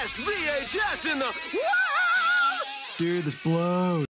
best VHS in the world! Dude, this blows.